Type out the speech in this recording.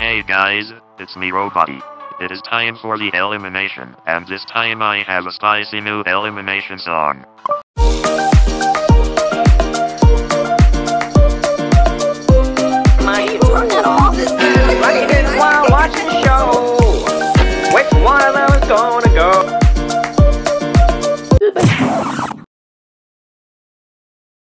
Hey guys, it's me Robotty. It is time for the elimination, and this time I have a spicy new elimination song. My turn it off. This is while watching show. Which one of them is gonna